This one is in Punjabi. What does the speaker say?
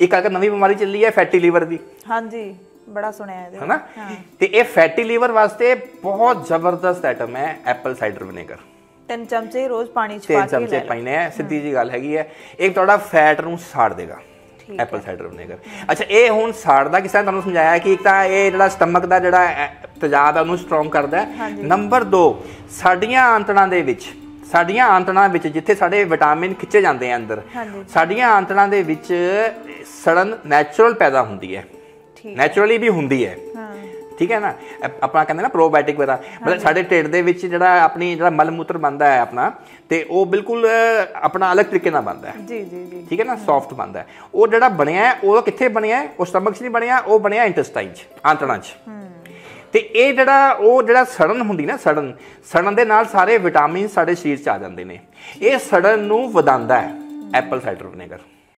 ਇੱਕ ਅਗਰ ਨਵੀਂ ਬਿਮਾਰੀ ਚੱਲੀ ਹੈ ਫੈਟੀ ਲੀਵਰ ਦੀ। ਹਾਂਜੀ ਬੜਾ ਸੁਣਿਆ ਇਹਦੇ। ਹਨਾ? ਤੇ ਇਹ ਫੈਟੀ ਲੀਵਰ ਵਾਸਤੇ ਬਹੁਤ ਜ਼ਬਰਦਸਤ ਆਈਟਮ ਹੈ ਐਪਲ ਸਾਈਡਰ ਵਿਨੇਗਰ ਤਿੰਨ ਚਮਚੇ ਰੋਜ਼ ਪਾਣੀ ਚ ਪਾ ਤਿੰਨ ਕੇ ਚਮਚੇ ਲੈ ਲਓ। ਪੈਣੇ ਆ ਸਿੱਧੀ ਜੀ ਗੱਲ ਹੈਗੀ ਹੈ। ਇੱਕ ਤੁਹਾਡਾ ਫੈਟ ਨੂੰ ਸਾੜ ਦੇਗਾ ਐਪਲ ਸਾਈਡਰ ਵਿਨੇਗਰ ਅੱਛਾ ਇਹ ਹੁਣ ਸਾੜਦਾ ਕਿਸ ਤਰ੍ਹਾਂ? ਤੁਹਾਨੂੰ ਸਮਝਾਇਆ ਕਿ ਇੱਕ ਤਾਂ ਇਹ ਜਿਹੜਾ ਸਟਮਕ ਦਾ ਜਿਹੜਾ ਤੇਜ਼ਾਬ ਹੈ ਉਹਨੂੰ ਸਟਰੋਂਗ ਕਰਦਾ ਹੈ। ਨੰਬਰ 2 ਸਾਡੀਆਂ ਆਂਤੜਾਂ ਦੇ ਵਿੱਚ ਸਾਡੀਆਂ ਆਂਤੜਾਂ ਵਿੱਚ ਜਿੱਥੇ ਸਾਡੇ ਵਿਟਾਮਿਨ ਖਿੱਚੇ ਜਾਂਦੇ ਆ ਅੰਦਰ ਸਾਡੀਆਂ ਆਂਤੜਾਂ ਦੇ ਵਿੱਚ ਸੜਨ ਨੈਚੁਰਲ ਪੈਦਾ ਹੁੰਦੀ ਹੈ। ਠੀਕ ਨੈਚੁਰਲੀ ਵੀ ਹੁੰਦੀ ਹੈ। ਹਾਂ। ਠੀਕ ਹੈ ਨਾ? ਆਪਣਾ ਕਹਿੰਦੇ ਨਾ ਪ੍ਰੋਬਾਇਓਟਿਕ ਵਗੈਰਾ। ਮਤਲਬ ਸਾਡੇ ਢਿੱਡ ਦੇ ਵਿੱਚ ਜਿਹੜਾ ਆਪਣੀ ਜਿਹੜਾ ਮਲ ਮੂਤਰ ਬਣਦਾ ਹੈ ਆਪਣਾ ਤੇ ਉਹ ਬਿਲਕੁਲ ਆਪਣਾ ਅਲੱਗ ਤਰੀਕੇ ਨਾਲ ਬਣਦਾ ਹੈ। ਜੀ ਜੀ ਜੀ। ਠੀਕ ਹੈ ਨਾ? ਸੌਫਟ ਬਣਦਾ ਹੈ। ਉਹ ਜਿਹੜਾ ਬਣਿਆ ਹੈ ਉਹ ਕਿੱਥੇ ਬਣਿਆ ਹੈ? ਉਹ ਸਟਮਕ 'ਚ ਨਹੀਂ ਬਣਿਆ ਉਹ ਬਣਿਆ ਇੰਟੈਸਟਾਈਨ 'ਚ ਆਂਤੜਾਂ 'ਚ। ਤੇ ਇਹ ਜਿਹੜਾ ਉਹ ਜਿਹੜਾ ਸੜਨ ਹੁੰਦੀ ਨਾ ਸੜਨ ਸੜਨ ਦੇ ਨਾਲ ਸਾਰੇ ਵਿਟਾਮਿਨ ਸਾਡੇ ਸਰੀਰ 'ਚ ਆ ਜਾਂਦੇ ਨੇ। ਇਹ ਸੜਨ ਨੂੰ ਵਧਾਉਂਦਾ ਹੈ ਐਪਲ ਸਾਈਡਰ ਵਿਨੇਗਰ